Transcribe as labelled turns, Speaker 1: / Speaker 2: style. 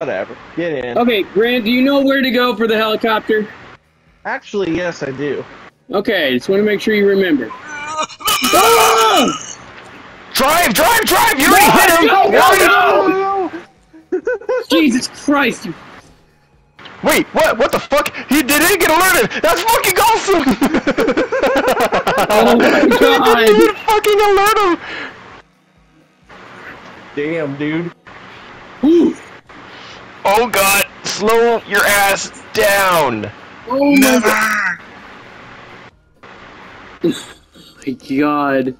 Speaker 1: Whatever. Get in.
Speaker 2: Okay, Grant, do you know where to go for the helicopter?
Speaker 1: Actually, yes, I do.
Speaker 2: Okay, just want to make sure you remember. Ah!
Speaker 3: Drive, drive, drive! You already hit him!
Speaker 2: go, go,
Speaker 3: Why-
Speaker 2: go! Jesus Christ! You...
Speaker 3: Wait, what? What the fuck? He didn't get alerted! That's fucking awesome!
Speaker 2: Oh my god!
Speaker 3: He didn't even fucking alert him!
Speaker 1: Damn, dude.
Speaker 3: Oh god, slow your ass down!
Speaker 2: Oh God! my God.